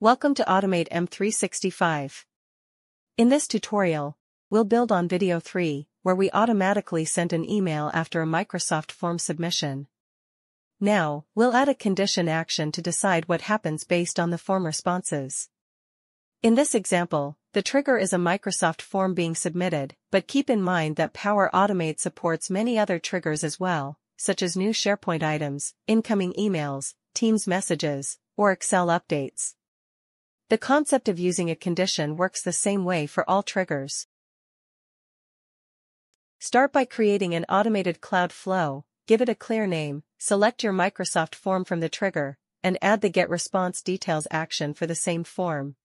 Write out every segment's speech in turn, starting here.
Welcome to Automate M365. In this tutorial, we'll build on video 3, where we automatically sent an email after a Microsoft form submission. Now, we'll add a condition action to decide what happens based on the form responses. In this example, the trigger is a Microsoft form being submitted, but keep in mind that Power Automate supports many other triggers as well, such as new SharePoint items, incoming emails, Teams messages, or Excel updates. The concept of using a condition works the same way for all triggers. Start by creating an automated cloud flow, give it a clear name, select your Microsoft form from the trigger, and add the Get Response Details action for the same form.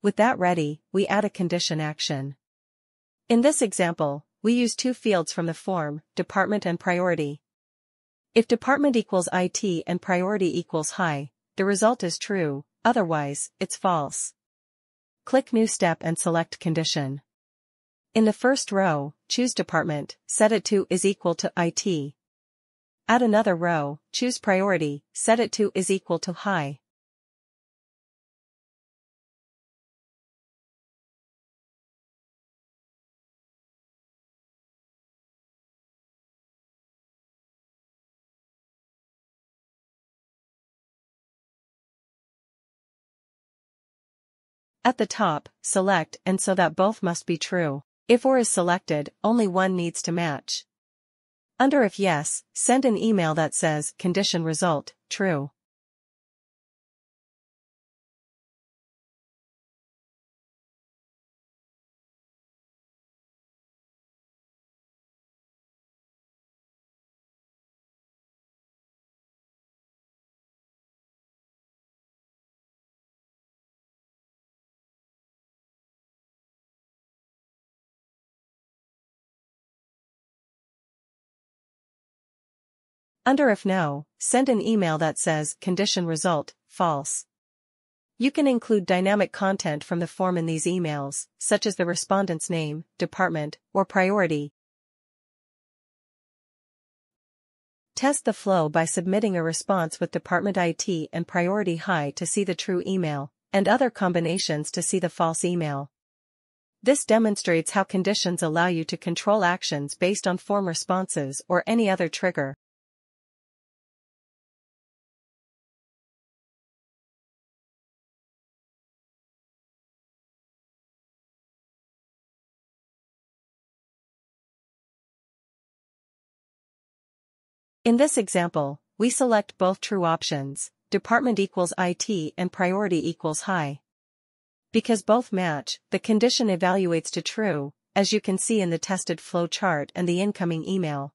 With that ready, we add a condition action. In this example, we use two fields from the form, department and priority. If department equals IT and priority equals high, the result is true, otherwise, it's false. Click New Step and select Condition. In the first row, choose Department, set it to is equal to IT. Add another row, choose Priority, set it to is equal to High. At the top, select and so that both must be true. If or is selected, only one needs to match. Under if yes, send an email that says condition result, true. Under if no, send an email that says condition result, false. You can include dynamic content from the form in these emails, such as the respondent's name, department, or priority. Test the flow by submitting a response with department IT and priority high to see the true email, and other combinations to see the false email. This demonstrates how conditions allow you to control actions based on form responses or any other trigger. In this example, we select both true options, department equals IT and priority equals high. Because both match, the condition evaluates to true, as you can see in the tested flow chart and the incoming email.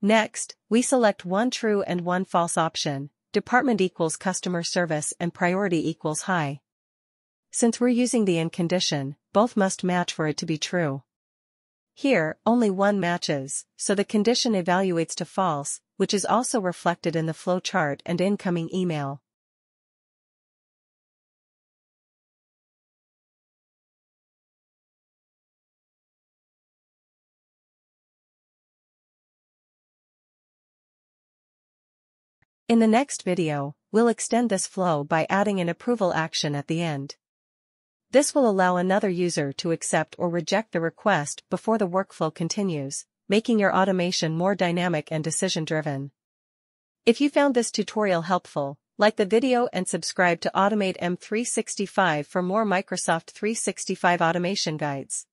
Next, we select one true and one false option, department equals customer service and priority equals high. Since we're using the and condition, both must match for it to be true. Here, only one matches, so the condition evaluates to false, which is also reflected in the flowchart and incoming email. In the next video, we'll extend this flow by adding an approval action at the end. This will allow another user to accept or reject the request before the workflow continues, making your automation more dynamic and decision-driven. If you found this tutorial helpful, like the video and subscribe to Automate M365 for more Microsoft 365 automation guides.